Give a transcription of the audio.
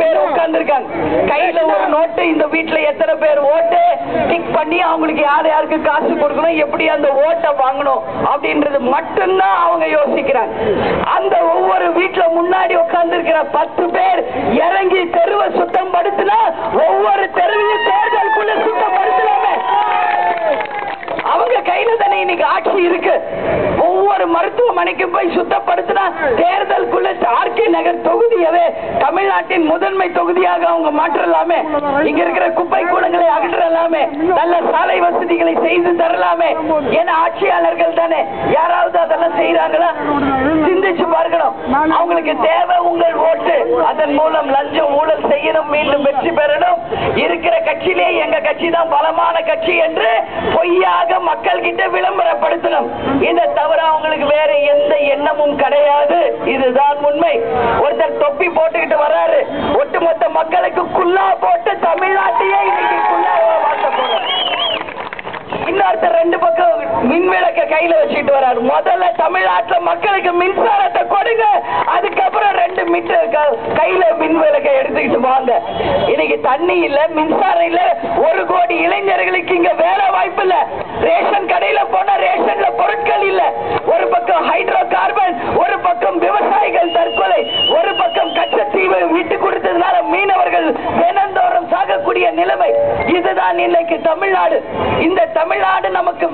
பேர் உட்கார்ந்துருக்காங்க. கையில ஒரு நோட்டு இந்த வீட்டுல எத்தனை பேர் ஓட்டு? டிக் பண்ணி அவங்களுக்கு யார் யாருக்கு காசு கொடுக்கணும் எப்படி அந்த ஓட்டை வாங்கணும் அப்படின்றது மட்டும்தான் அவங்க யோசிக்கிறாங்க. அந்த ஒவ்வொரு வீட்டுல முன்னாடி உட்கார்ந்து இருக்கிற பத்து பேர் இறங்கி தெருவை சுத்தம் படுத்தினா ஒவ்வொரு தெருவையும் தேர்தலுக்குள்ள சுத்தப்படுத்தலாமே. அவங்க கையில தானே இன்னைக்கு ஆட்சி இருக்கு. ஒவ்வொரு மருத்துவமனைக்கு போய் சுத்தப்படுத்தினா தேர்தலுக்குள்ள தமிழ்நாட்டின் முதன்மை தொகுதியாக அவங்க மாற்றலாமே. இங்க இருக்கிற குப்பை கூடங்களை அகற்றலாமே. நல்ல சாலை வசதிகளை செய்து தரலாமே. ஏன்னா ஆட்சியாளர்கள் தானே. யாராவது அதெல்லாம் செய்யறாங்களா சிந்திச்சு பார்க்கணும். அவங்களுக்கு தேவை உங்கள் ஓட்டு. அதன் மூலம் லஞ்சம் ஊழல் செய்யணும் மீண்டும் வெற்றி பெறணும். இருக்கிற கட்சியிலே எங்க கட்சி தான் பலமான கட்சி என்று பொய்யாக மக்கள் கிட்ட விளம்பரப்படுத்தணும். இந்த தவிர அவங்களுக்கு வேற எந்த எண்ணமும் கிடையாது. இதுதான் உண்மை. ஒருத்தர் தொப்பி போட்டுக்கிட்டு வர்றாரு ஒட்டுமொத்த மக்களுக்கு குல்லா போட்டு தமிழ்நாட்டையே இன்னைக்கு குல்லாவா இன்னொருத்தர் ரெண்டு பக்கம் மின் விளக்க கையில வச்சுட்டு வர்றாரு முதல்ல தமிழ்நாட்டுல மக்களுக்கு மின்சாரத்தை கொடுங்க. அதுக்கப்புறம் ரெண்டு மீட்டர் கையில மின் விளக்க எடுத்துக்கிட்டு வாங்க. இன்னைக்கு தண்ணி இல்ல மின்சாரம் இல்ல. ஒரு கோடி இளைஞர்களுக்கு இங்க வேலை வாய்ப்பு இல்ல. இதுதான் இன்னைக்கு தமிழ்நாடு. இந்த தமிழ்நாடு நமக்கு